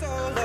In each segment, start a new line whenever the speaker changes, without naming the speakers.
soul.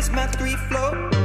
charisma, three flow.